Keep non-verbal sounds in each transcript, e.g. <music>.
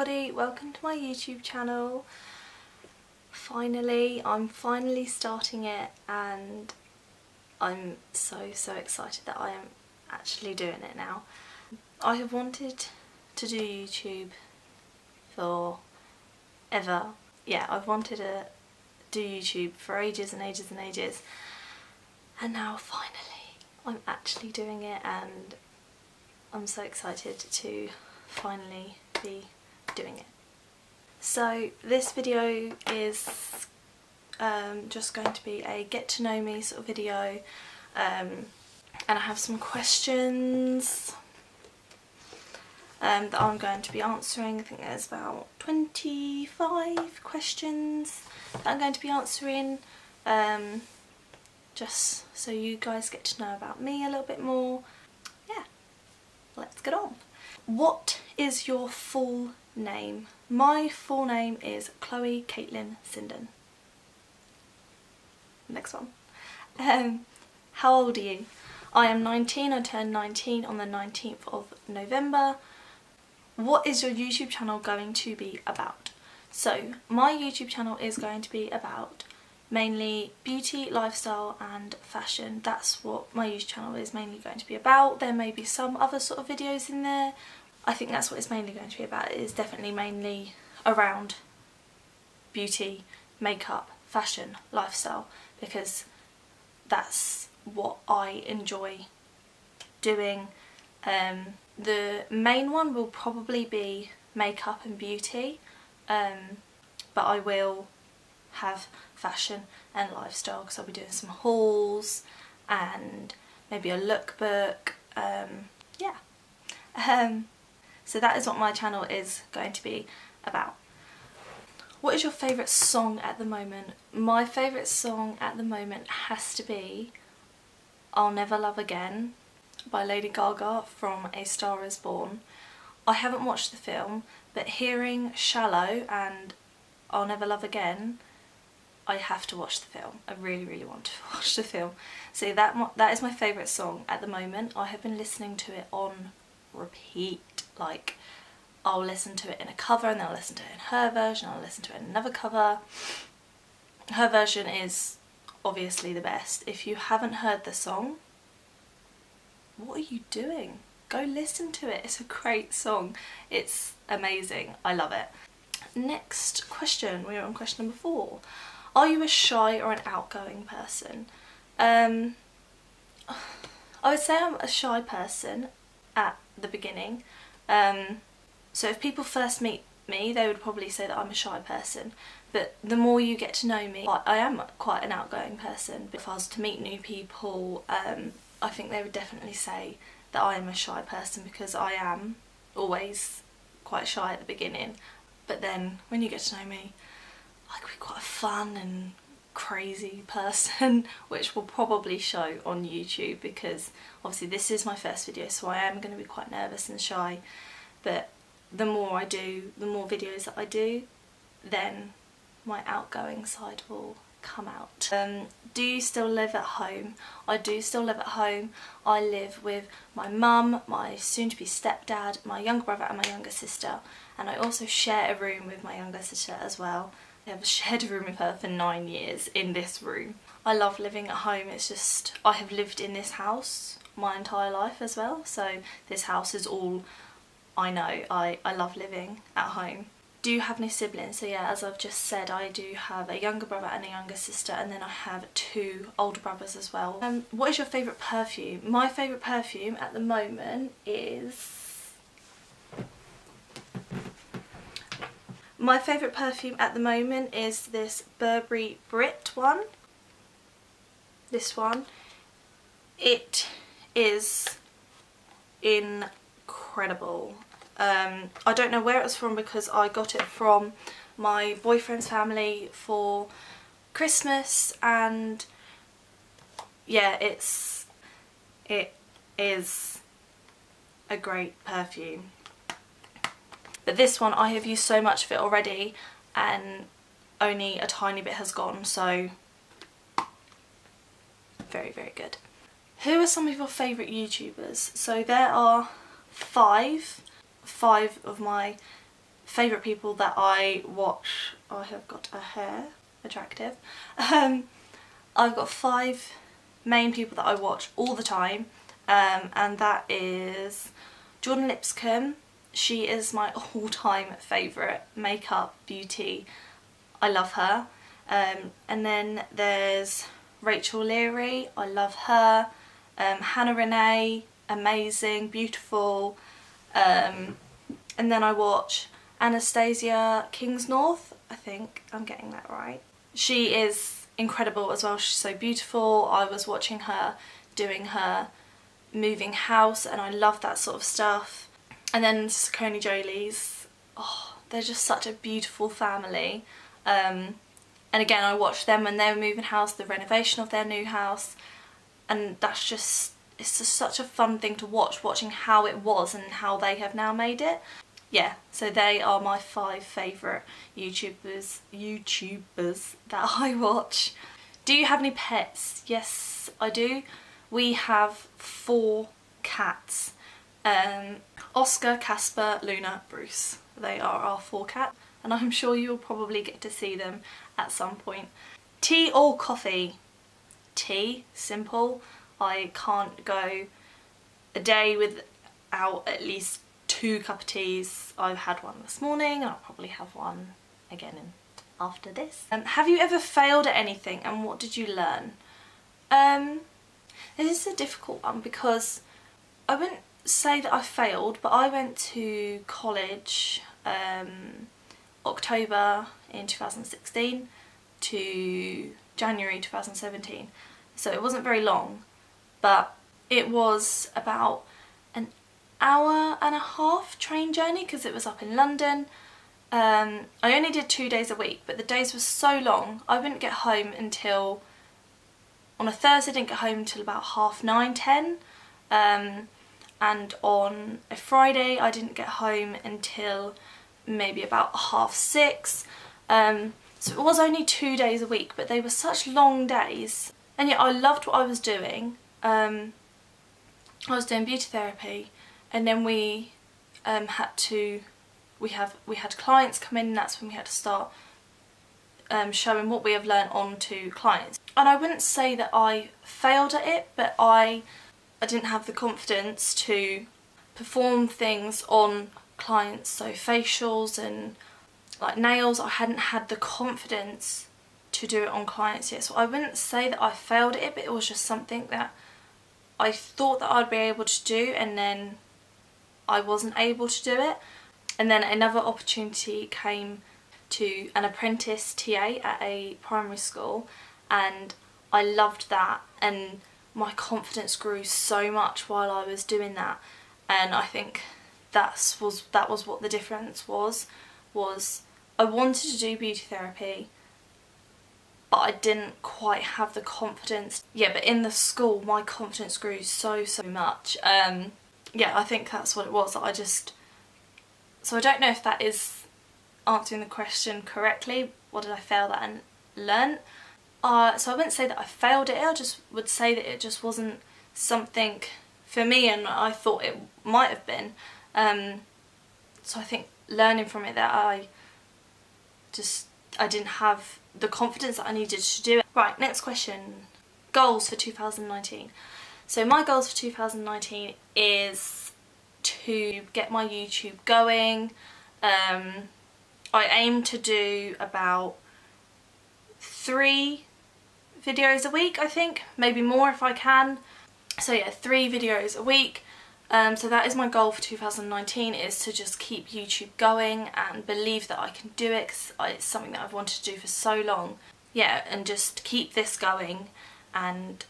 everybody, welcome to my YouTube channel. Finally, I'm finally starting it and I'm so so excited that I am actually doing it now. I have wanted to do YouTube for ever. Yeah, I've wanted to do YouTube for ages and ages and ages and now finally I'm actually doing it and I'm so excited to finally be doing it. So this video is um, just going to be a get to know me sort of video um, and I have some questions um, that I'm going to be answering. I think there's about 25 questions that I'm going to be answering um, just so you guys get to know about me a little bit more. Yeah, let's get on. What is your full name? My full name is Chloe Caitlin Sinden. Next one. Um, how old are you? I am 19, I turned 19 on the 19th of November. What is your YouTube channel going to be about? So, my YouTube channel is going to be about mainly beauty, lifestyle and fashion. That's what my YouTube channel is mainly going to be about. There may be some other sort of videos in there. I think that's what it's mainly going to be about. It is definitely mainly around beauty, makeup, fashion, lifestyle because that's what I enjoy doing. Um, the main one will probably be makeup and beauty um, but I will have fashion and lifestyle because I'll be doing some hauls and maybe a lookbook um, yeah <laughs> um, so that is what my channel is going to be about what is your favourite song at the moment? My favourite song at the moment has to be I'll Never Love Again by Lady Gaga from A Star Is Born. I haven't watched the film but hearing Shallow and I'll Never Love Again I have to watch the film. I really, really want to <laughs> watch the film. So that that is my favourite song at the moment. I have been listening to it on repeat. Like, I'll listen to it in a cover and then I'll listen to it in her version, I'll listen to it in another cover. Her version is obviously the best. If you haven't heard the song, what are you doing? Go listen to it. It's a great song. It's amazing. I love it. Next question. We're on question number four. Are you a shy or an outgoing person? Um, <sighs> I would say I'm a shy person at the beginning. Um, so if people first meet me, they would probably say that I'm a shy person. But the more you get to know me, I am quite an outgoing person. But if I was to meet new people, um, I think they would definitely say that I am a shy person because I am always quite shy at the beginning. But then when you get to know me, I could be quite fun and crazy person <laughs> which will probably show on YouTube because obviously this is my first video so I am going to be quite nervous and shy but the more I do, the more videos that I do then my outgoing side will come out. Um, do you still live at home? I do still live at home. I live with my mum, my soon-to-be stepdad, my younger brother and my younger sister and I also share a room with my younger sister as well I have shared a room with her for nine years in this room. I love living at home, it's just, I have lived in this house my entire life as well, so this house is all I know. I, I love living at home. Do you have any siblings? So yeah, as I've just said, I do have a younger brother and a younger sister and then I have two older brothers as well. Um, what is your favourite perfume? My favourite perfume at the moment is My favourite perfume at the moment is this Burberry Brit one. This one. It is incredible. Um, I don't know where it was from because I got it from my boyfriend's family for Christmas and yeah it's it is a great perfume but this one I have used so much of it already and only a tiny bit has gone so very very good. Who are some of your favourite YouTubers? So there are five, five of my favourite people that I watch, I have got a hair, attractive. Um, I've got five main people that I watch all the time um, and that is Jordan Lipscombe. She is my <laughs> all-time favourite makeup beauty. I love her. Um, and then there's Rachel Leary. I love her. Um, Hannah Renee, amazing, beautiful. Um, and then I watch Anastasia Kingsnorth. I think I'm getting that right. She is incredible as well. She's so beautiful. I was watching her doing her moving house and I love that sort of stuff. And then Saccone-Jolys, oh, they're just such a beautiful family. Um, and again, I watched them when they were moving house, the renovation of their new house. And that's just, it's just such a fun thing to watch, watching how it was and how they have now made it. Yeah, so they are my five favourite YouTubers, YouTubers that <laughs> I watch. Do you have any pets? Yes, I do we have four cats. Um, Oscar, Casper, Luna, Bruce. They are our four cats and I'm sure you'll probably get to see them at some point. Tea or coffee? Tea, simple. I can't go a day without at least two cup of teas. I've had one this morning and I'll probably have one again in, after this. Um, have you ever failed at anything and what did you learn? Um, this is a difficult one because I wouldn't say that I failed, but I went to college um, October in 2016 to January 2017. So it wasn't very long, but it was about an hour and a half train journey because it was up in London. Um, I only did two days a week, but the days were so long, I wouldn't get home until on a Thursday I didn't get home until about half nine, ten. Um, and on a Friday I didn't get home until maybe about half six. Um, so it was only two days a week, but they were such long days. And yet I loved what I was doing. Um, I was doing beauty therapy and then we um, had to, we have we had clients come in and that's when we had to start um, showing what we have learned on to clients. And I wouldn't say that I failed at it, but I, I didn't have the confidence to perform things on clients, so facials and like nails, I hadn't had the confidence to do it on clients yet. So I wouldn't say that I failed it, but it was just something that I thought that I'd be able to do and then I wasn't able to do it. And then another opportunity came to an apprentice TA at a primary school and I loved that and my confidence grew so much while I was doing that and I think that's was that was what the difference was was I wanted to do beauty therapy but I didn't quite have the confidence yeah but in the school my confidence grew so so much um yeah I think that's what it was I just so I don't know if that is answering the question correctly. What did I fail that and learn? Uh, so I wouldn't say that I failed it, I just would say that it just wasn't something for me and I thought it might have been. Um, so I think learning from it that I just, I didn't have the confidence that I needed to do it. Right, next question. Goals for 2019. So my goals for 2019 is to get my YouTube going, um, I aim to do about three videos a week I think, maybe more if I can. So yeah, three videos a week. Um, so that is my goal for 2019 is to just keep YouTube going and believe that I can do it because it's something that I've wanted to do for so long. Yeah, and just keep this going and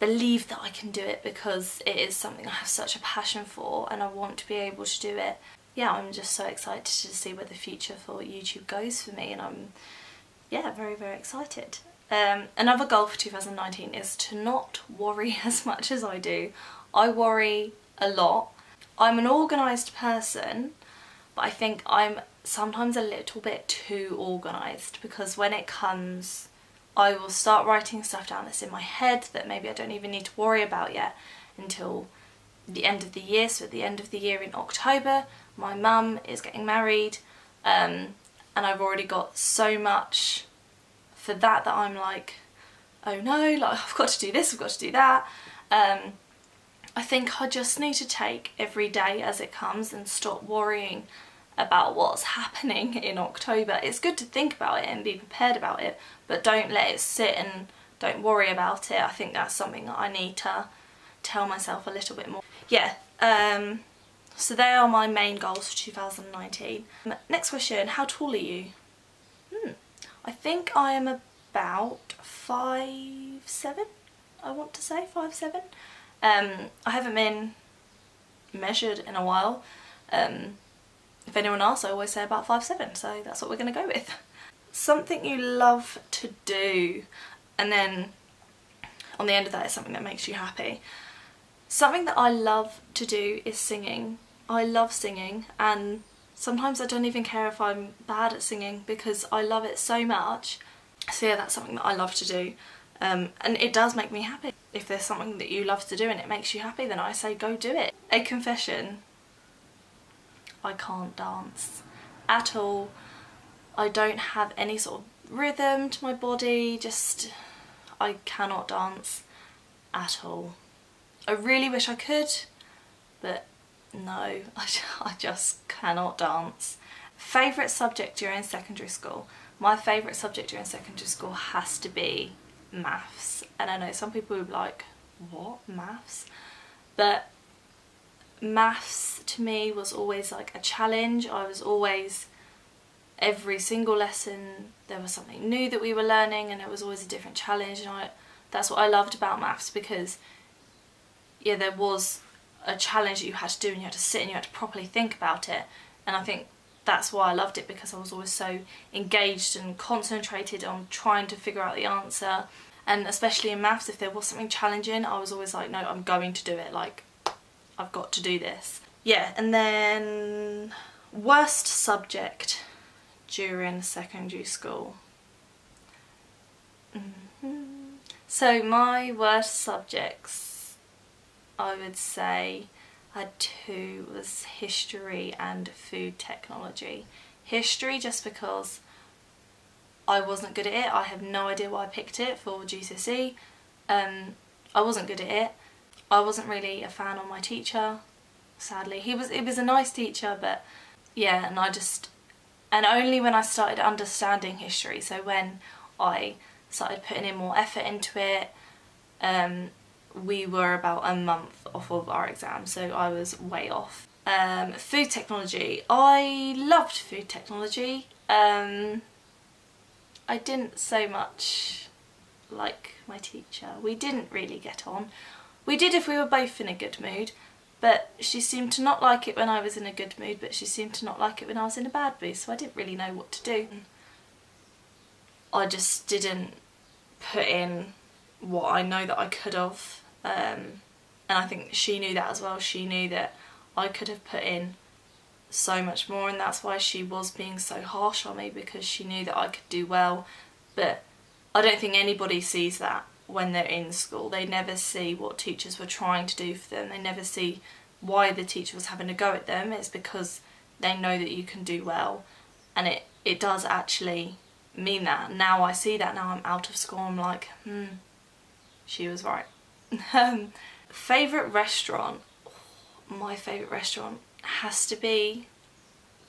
believe that I can do it because it is something I have such a passion for and I want to be able to do it yeah, I'm just so excited to see where the future for YouTube goes for me and I'm, yeah, very, very excited. Um, another goal for 2019 is to not worry <laughs> as much as I do. I worry a lot. I'm an organised person, but I think I'm sometimes a little bit too organised because when it comes, I will start writing stuff down that's in my head that maybe I don't even need to worry about yet until the end of the year. So at the end of the year in October, my mum is getting married Um, and I've already got so much for that that I'm like, oh no, like <laughs> I've got to do this, I've got to do that. Um, I think I just need to take every day as it comes and stop worrying about what's <laughs> happening in October. It's good to think about it and be prepared about it, but don't let it sit and don't worry about it. I think that's something that I need to tell myself a little bit more. Yeah, um, so they are my main goals for 2019. Next question, how tall are you? Hmm, I think I am about five seven. I want to say five seven. Um, I haven't been measured in a while. Um, if anyone asks, I always say about five seven, so that's what we're going to go with. Something you love to do, and then on the end of that is something that makes you happy. Something that I love to do is singing. I love singing and sometimes I don't even care if I'm bad at singing because I love it so much. So yeah, that's something that I love to do. Um, and it does make me happy. If there's something that you love to do and it makes you happy, then I say go do it. A confession, I can't dance at all. I don't have any sort of rhythm to my body, just I cannot dance at all. I really wish I could, but no, <laughs> I, just cannot dance. Favourite subject during secondary school? My favourite subject during secondary school has to be maths. And I know some people would be like, what, maths? But maths to me was always like a challenge. I was always, every single lesson, there was something new that we were learning and it was always a different challenge. And I, that's what I loved about maths because, yeah, there was a challenge that you had to do and you had to sit and you had to properly think about it. And I think that's why I loved it because I was always so engaged and concentrated on trying to figure out the answer. And especially in maths if there was something challenging I was always like no I'm going to do it. Like I've got to do this. Yeah and then worst subject during secondary school. Mm -hmm. so my worst subjects I would say I had two was history and food technology. History just because I wasn't good at it. I have no idea why I picked it for GCSE. Um, I wasn't good at it. I wasn't really a fan of my teacher, sadly. He was it was a nice teacher but yeah and I just and only when I started understanding history so when I started putting in more effort into it um, we were about a month off of our exam so I was way off. Um, food technology. I loved food technology. Um, I didn't so much like my teacher. We didn't really get on. We did if we were both in a good mood but she seemed to not like it when I was in a good mood but she seemed to not like it when I was in a bad mood so I didn't really know what to do. I just didn't put in what I know that I could have um, and I think she knew that as well. She knew that I could have put in so much more and that's why she was being so harsh on me because she knew that I could do well but I don't think anybody sees that when they're in school. They never see what teachers were trying to do for them. They never see why the teacher was having a go at them. It's because they know that you can do well and it, it does actually mean that. Now I see that now I'm out of school I'm like, hmm, she was right. Um, favourite restaurant? My favourite restaurant has to be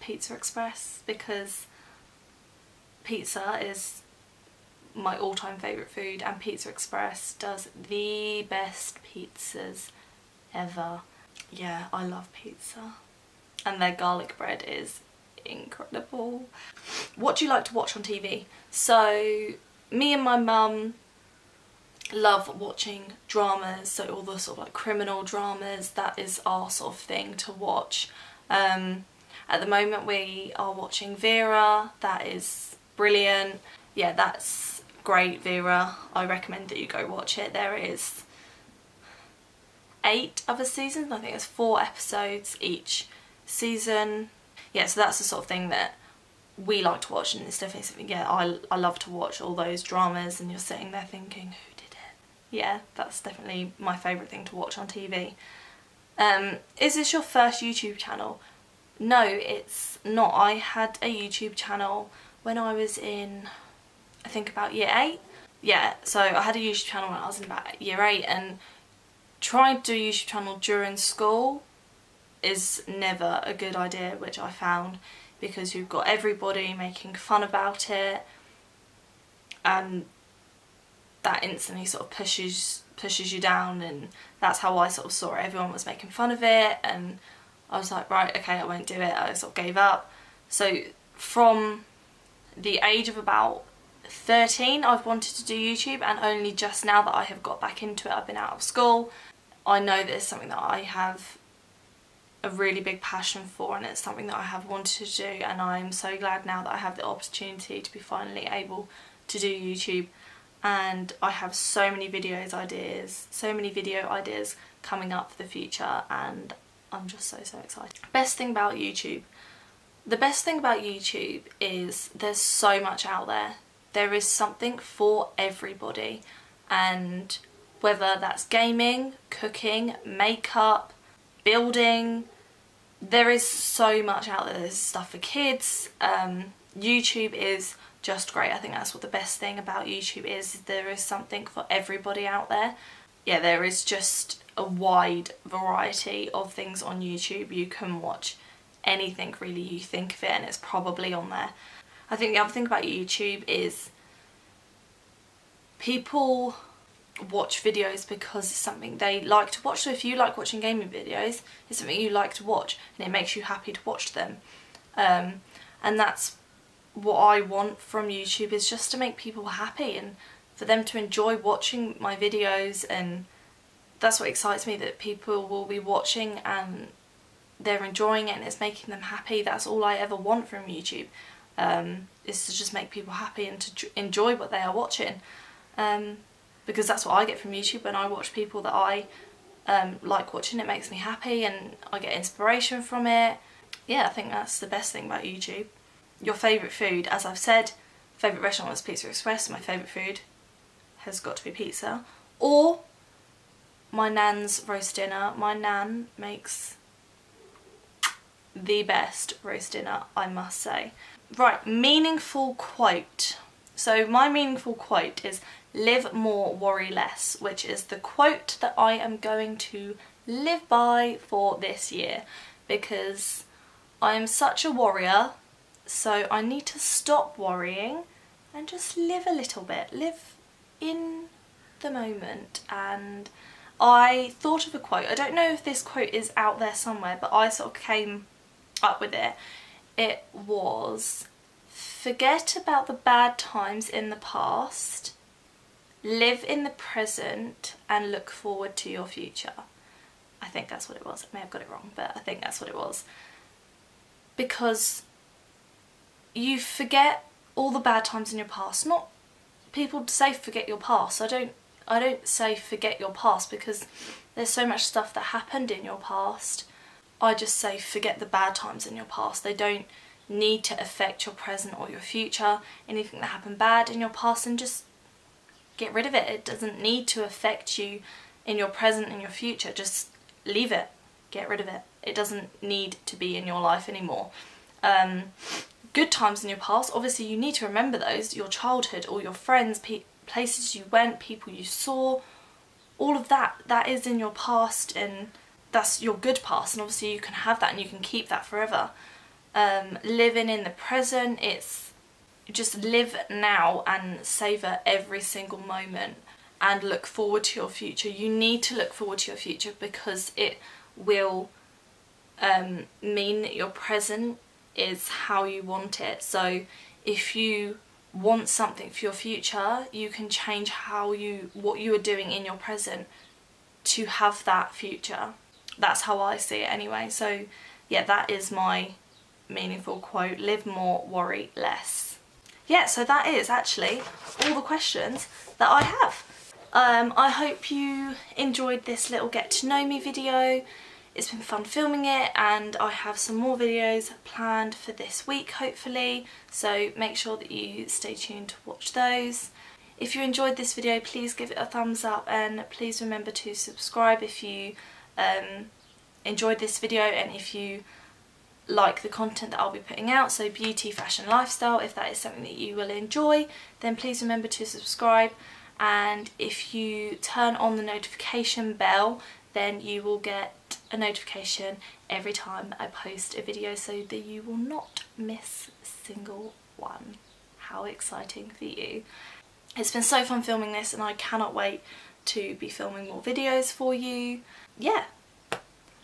Pizza Express because pizza is my all-time favourite food and Pizza Express does the best pizzas ever. Yeah, I love pizza. And their garlic bread is incredible. What do you like to watch on TV? So, me and my mum love watching dramas, so all the sort of like criminal dramas, that is our sort of thing to watch. Um, at the moment we are watching Vera, that is brilliant. Yeah, that's great Vera, I recommend that you go watch it. There is eight other seasons, I think it's four episodes each season. Yeah, so that's the sort of thing that we like to watch and it's definitely something, yeah, I, I love to watch all those dramas and you're sitting there thinking, yeah, that's definitely my favourite thing to watch on TV. Um, is this your first YouTube channel? no, it's not. I had a YouTube channel when I was in, I think about year 8. Yeah, so I had a YouTube channel when I was in about year 8 and trying to do a YouTube channel during school is never a good idea, which I found because you've got everybody making fun about it and that instantly sort of pushes pushes you down and that's how I sort of saw it. Everyone was making fun of it and I was like, right, okay, I won't do it. I sort of gave up. So from the age of about 13, I've wanted to do YouTube and only just now that I have got back into it, I've been out of school, I know that it's something that I have a really big passion for and it's something that I have wanted to do and I'm so glad now that I have the opportunity to be finally able to do YouTube and I have so many videos ideas, so many video ideas coming up for the future and I'm just so so excited. Best thing about YouTube. The best thing about YouTube is there's so much out there. There is something for everybody and whether that's gaming, cooking, makeup, building, there is so much out there. There's stuff for kids. Um, YouTube is just great. I think that's what the best thing about YouTube is. There is something for everybody out there. Yeah, there is just a wide variety of things on YouTube. You can watch anything really you think of it and it's probably on there. I think the other thing about YouTube is people watch videos because it's something they like to watch. So if you like watching gaming videos, it's something you like to watch and it makes you happy to watch them. Um, and that's what I want from YouTube is just to make people happy and for them to enjoy watching my videos and that's what excites me that people will be watching and they're enjoying it and it's making them happy. That's all I ever want from YouTube um, is to just make people happy and to enjoy what they are watching. Um, because that's what I get from YouTube when I watch people that I um, like watching. It makes me happy and I get inspiration from it. Yeah, I think that's the best thing about YouTube. Your favourite food, as I've said, favourite restaurant was Pizza Express. My favourite food has got to be pizza. Or my nan's roast dinner. My nan makes the best roast dinner, I must say. Right, meaningful quote. So my meaningful quote is live more, worry less, which is the quote that I am going to live by for this year because I am such a warrior so I need to stop worrying and just live a little bit, live in the moment and I thought of a quote, I don't know if this quote is out there somewhere but I sort of came up with it. It was forget about the bad times in the past live in the present and look forward to your future. I think that's what it was. I may have got it wrong, but I think that's what it was. Because you forget all the bad times in your past. Not people say forget your past. I don't I don't say forget your past because there's so much stuff that happened in your past. I just say forget the bad times in your past. They don't need to affect your present or your future. Anything that happened bad in your past and just get rid of it. It doesn't need to affect you in your present and your future. Just leave it. Get rid of it. It doesn't need to be in your life anymore. Um, good times in your past, obviously you need to remember those. Your childhood, all your friends, places you went, people you saw, all of that, that is in your past and that's your good past and obviously you can have that and you can keep that forever. Um, living in the present, it's just live now and savour every single moment and look forward to your future. You need to look forward to your future because it will um, mean that your present is how you want it. So if you want something for your future, you can change how you what you are doing in your present to have that future. That's how I see it anyway. So yeah, that is my meaningful quote. Live more, worry less yeah, so that is actually all the questions that I have. Um, I hope you enjoyed this little get to know me video. It's been fun filming it and I have some more videos planned for this week hopefully so make sure that you stay tuned to watch those. If you enjoyed this video please give it a thumbs up and please remember to subscribe if you um, enjoyed this video and if you like the content that I'll be putting out, so beauty, fashion, lifestyle, if that is something that you will enjoy, then please remember to subscribe and if you turn on the notification bell then you will get a notification every time I post a video so that you will not miss a single one. How exciting for you. It's been so fun filming this and I cannot wait to be filming more videos for you. Yeah,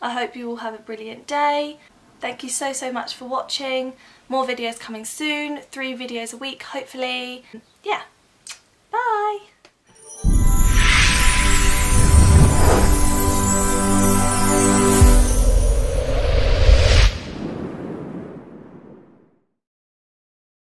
I hope you all have a brilliant day. Thank you so, so much for watching. More videos coming soon, three videos a week hopefully. Yeah,